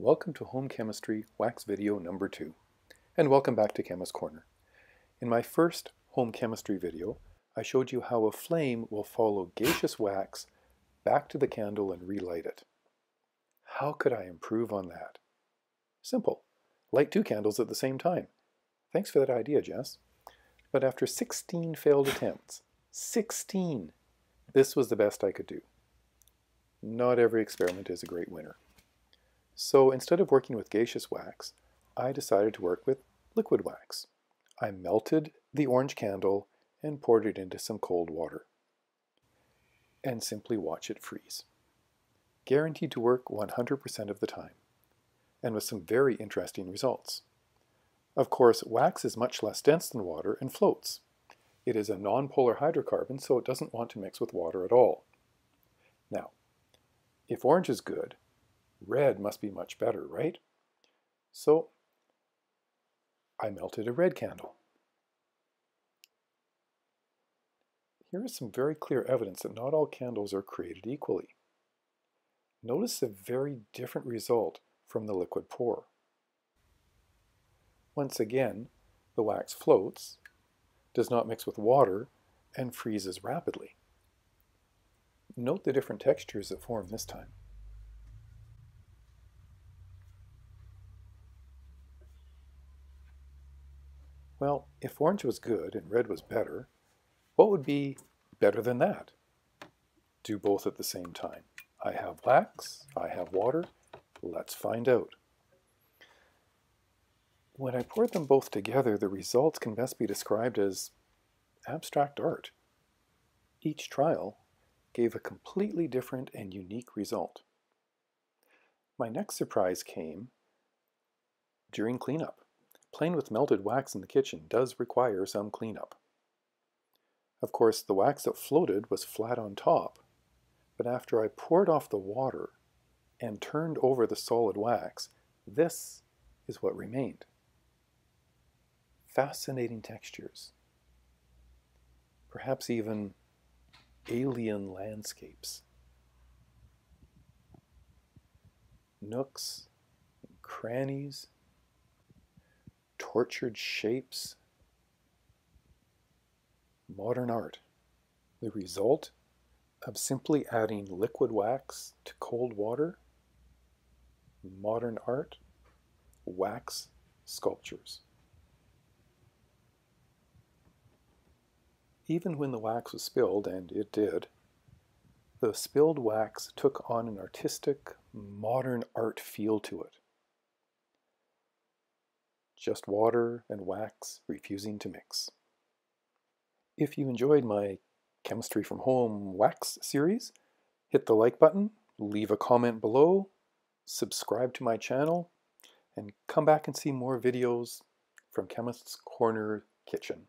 Welcome to Home Chemistry Wax video number 2, and welcome back to Chemist Corner. In my first home chemistry video, I showed you how a flame will follow gaseous wax back to the candle and relight it. How could I improve on that? Simple. Light two candles at the same time. Thanks for that idea, Jess. But after 16 failed attempts, 16, this was the best I could do. Not every experiment is a great winner. So instead of working with gaseous wax, I decided to work with liquid wax. I melted the orange candle and poured it into some cold water. And simply watch it freeze. Guaranteed to work 100% of the time, and with some very interesting results. Of course, wax is much less dense than water and floats. It is a nonpolar hydrocarbon, so it doesn't want to mix with water at all. Now, if orange is good, red must be much better, right? So I melted a red candle. Here is some very clear evidence that not all candles are created equally. Notice a very different result from the liquid pour. Once again, the wax floats, does not mix with water, and freezes rapidly. Note the different textures that form this time. Well, if orange was good and red was better, what would be better than that? Do both at the same time. I have wax, I have water, let's find out. When I poured them both together, the results can best be described as abstract art. Each trial gave a completely different and unique result. My next surprise came during cleanup. Playing with melted wax in the kitchen does require some cleanup. Of course, the wax that floated was flat on top, but after I poured off the water and turned over the solid wax, this is what remained. Fascinating textures. Perhaps even alien landscapes. Nooks, and crannies, tortured shapes, modern art, the result of simply adding liquid wax to cold water, modern art, wax sculptures. Even when the wax was spilled, and it did, the spilled wax took on an artistic, modern art feel to it just water and wax refusing to mix. If you enjoyed my Chemistry from Home wax series, hit the like button, leave a comment below, subscribe to my channel, and come back and see more videos from Chemist's Corner Kitchen.